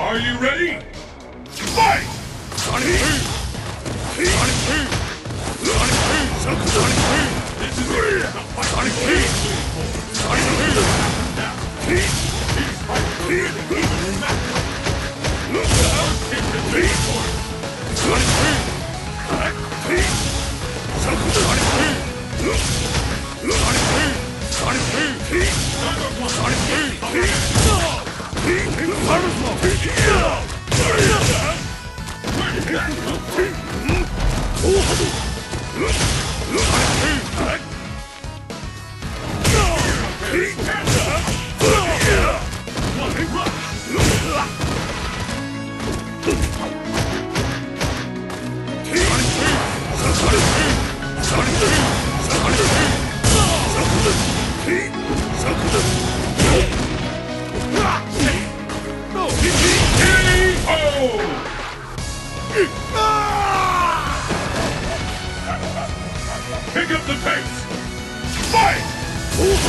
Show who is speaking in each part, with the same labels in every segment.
Speaker 1: Are you ready? Fight!
Speaker 2: Sonic 2! Sonic 2! Sonic 2! Sonic 2!
Speaker 1: This is it!
Speaker 2: Sonic
Speaker 1: 2!
Speaker 2: Sonic
Speaker 1: 2! Peace! Peace! Look out! Peace!
Speaker 2: Sonic 2!
Speaker 1: Peace!
Speaker 2: Sonic 2! Look! Look! Sonic
Speaker 1: 2!
Speaker 2: Sonic
Speaker 1: 2! Peace!
Speaker 2: Sonic
Speaker 1: 2! Peace! るぞ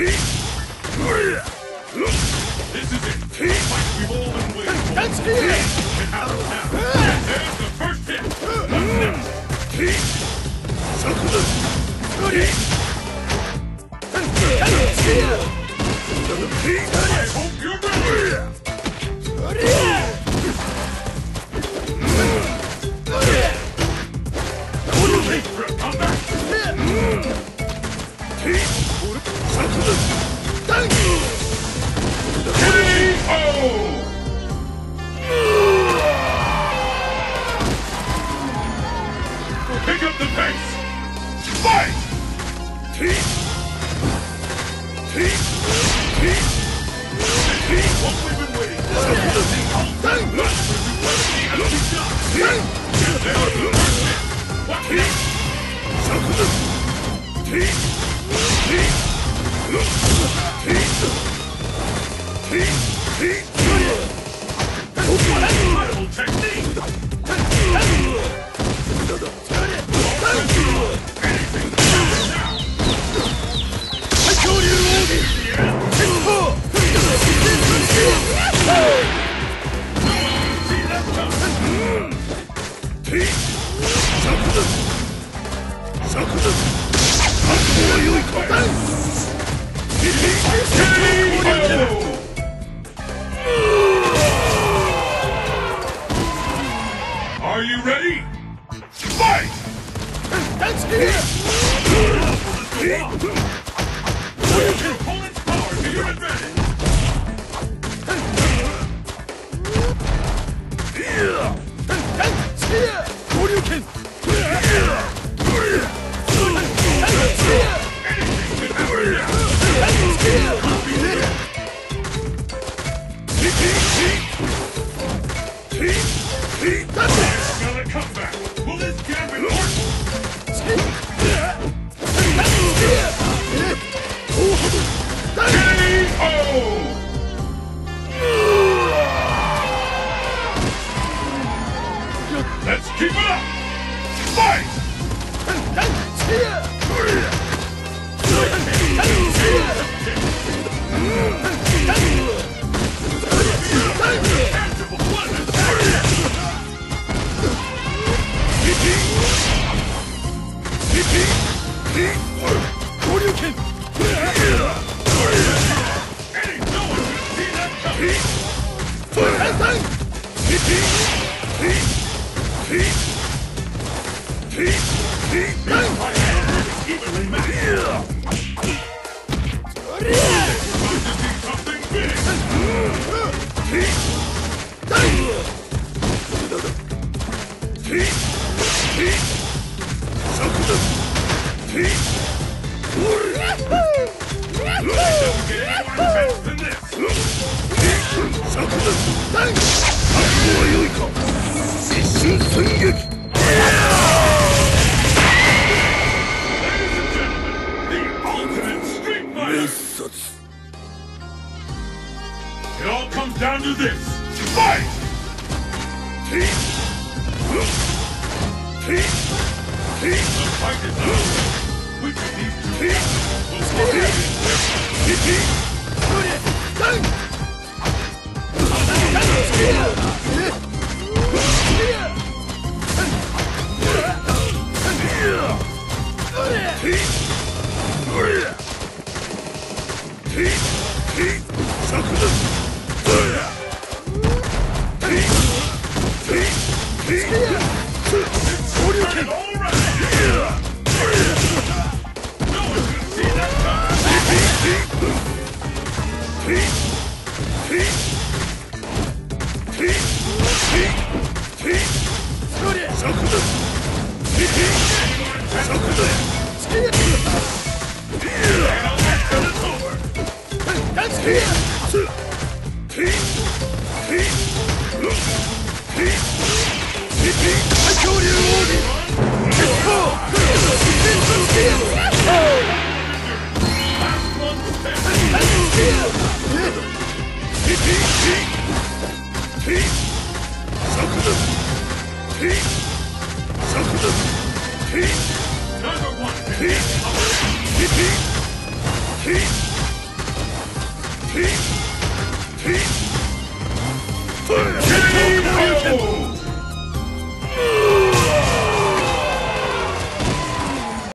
Speaker 1: This is it! The fight we've all been waiting for!
Speaker 3: Let's get it!
Speaker 1: And now, now, there's the first hit! I hope you're ready! The pace! Fight! Peace! Peace! Yeah! Any
Speaker 2: 一瞬
Speaker 1: すぎ
Speaker 2: 昇竜